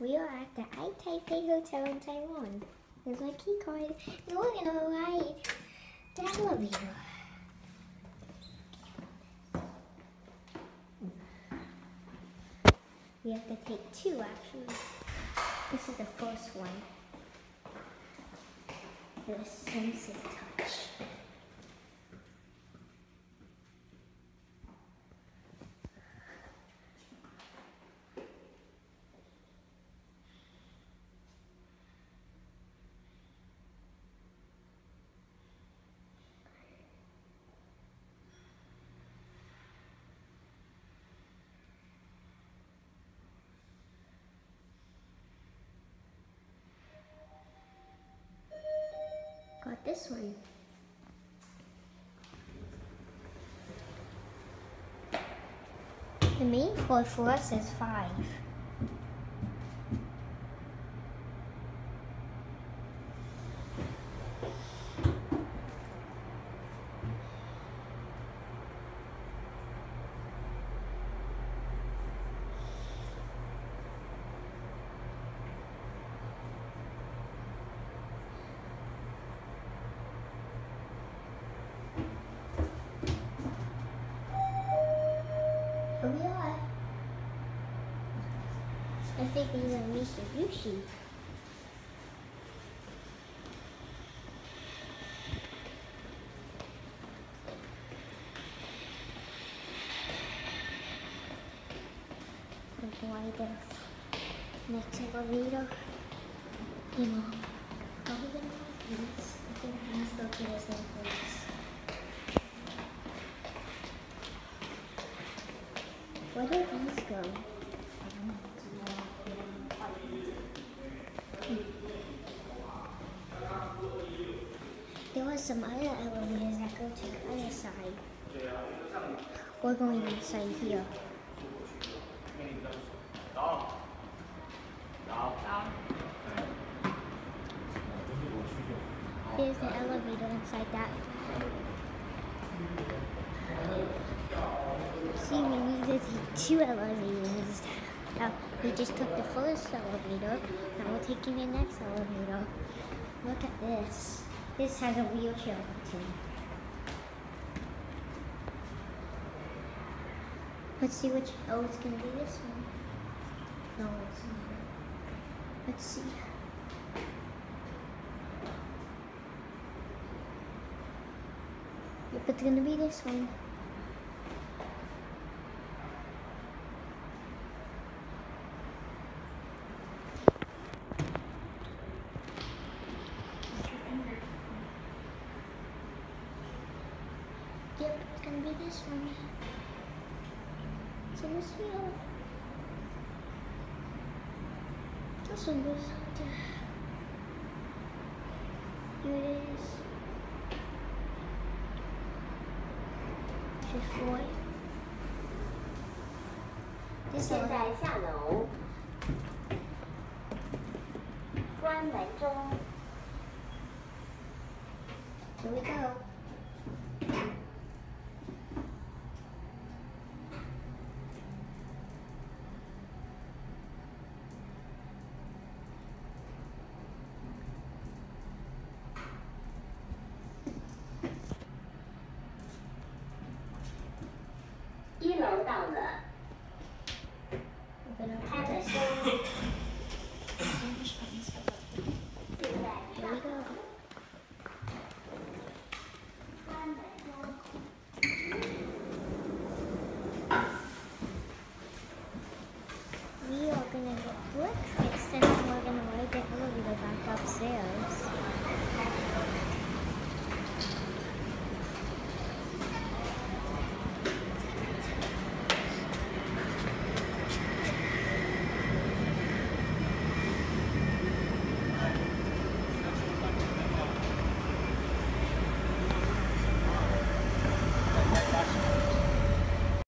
We are at the I Taipei Hotel in Taiwan. There's my key card. And we're gonna ride the elevator. We have to take two actually. This is the first one. The sensitive touch. this one? The main chord for us is 5. I think these are Mitsubishi. There's why the next elevator. You know, probably gonna have these. I go to the same place. Where did these go? There was some other elevators that go to the other side. We're going inside here. Here's the elevator inside that. See, we need to take two elevators. Now, we just took the first elevator. Now we're taking the next elevator. Look at this. This has a wheelchair button. Let's see which. Oh, it's gonna be this one. No, it's not. Let's see. Yep, it's gonna be this one. this one. Celestial. This one goes out there. Here it is. Fifth boy. This one. 现在下楼。关门中。Here we go.